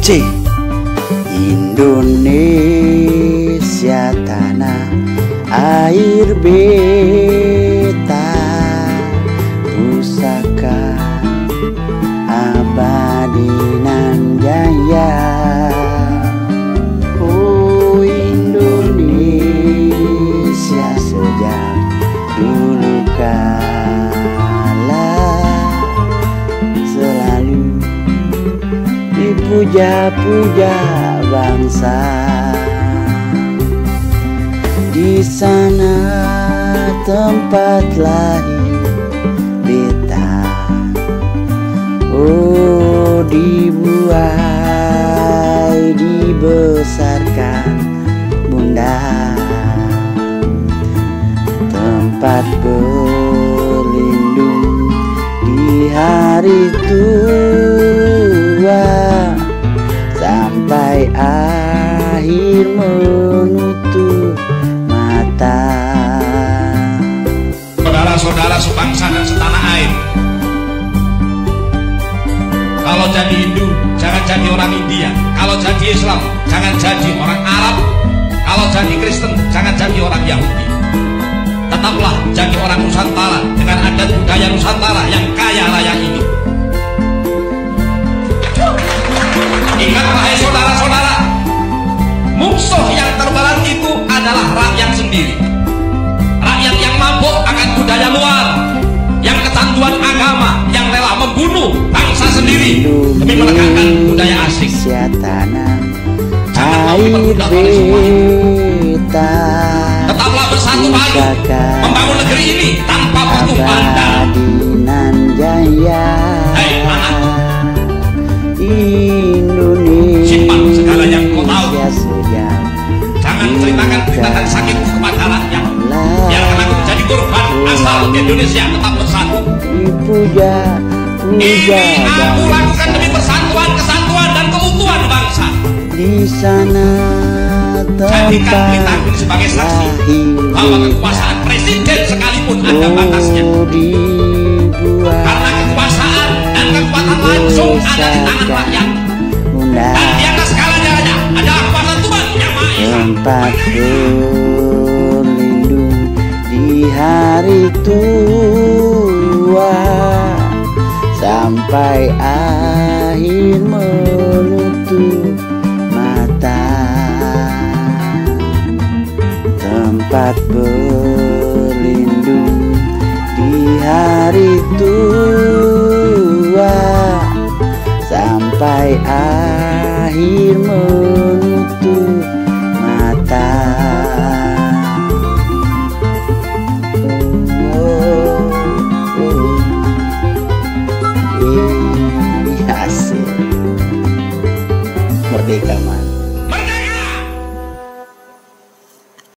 C. Indonesia tanah air beta dipuja-puja bangsa. Di sana tempat lahir beta. Oh dibuai dibesarkan bunda. Tempat berlindung di hari tua saudara-saudara sebangsa dan setanah air. Kalau jadi Hindu, jangan jadi orang India. Kalau jadi Islam, jangan jadi orang Arab. Kalau jadi Kristen, jangan jadi orang Yahudi. Tetaplah jadi orang Nusantara dengan adat budaya Nusantara yang kaya raya ini. Ingat wahai saudara-saudara, musuh yang terberat itu adalah rakyat sendiri beta tetaplah bersatu padu membangun negeri ini tanpa abadi nan jaya. Anak. Indonesia Simpan segala yang kau tahu. jangan ceritakan berita dan sakitku kepada rakyat biarkan aku menjadi korban. Asal Indonesia tetap bersatu. dipuja puja ini aku lakukan demi persatuan kesatuan dan keutuhan bangsa. Di sana ini sebagai saksi bahwa kekuasaan presiden sekalipun ada batasnya karena kekuasaan dan kekuatan langsung ada di tangan rakyat dan di atas segalanya adalah kuasa Tuhan yang Maha Esa tempat di hari tua sampai akhir menutup Akhir menutup mata. Oh, oh. oh. Iya Ih, hasil merdeka man.